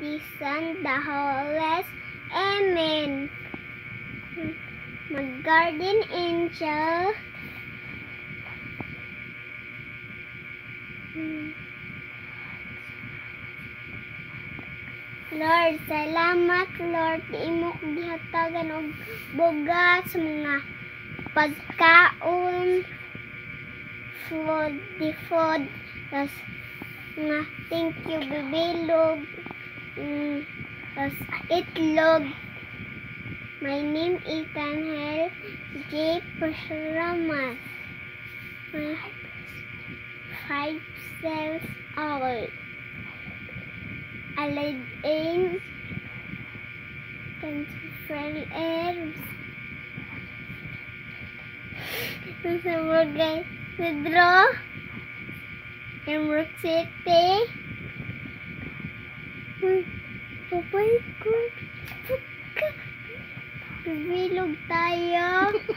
the Son, the Holy Amen. Mag-guardian angel. Lord, salamat Lord imok gihatagan og bugas mga pagkaon food the food tas nga thank you bibilog mm, itlog my name is Tanhel J. Pasramas five cells old allied in friendly herbs sa bagay Pedro Emerald City papay ko. Bibilog tayo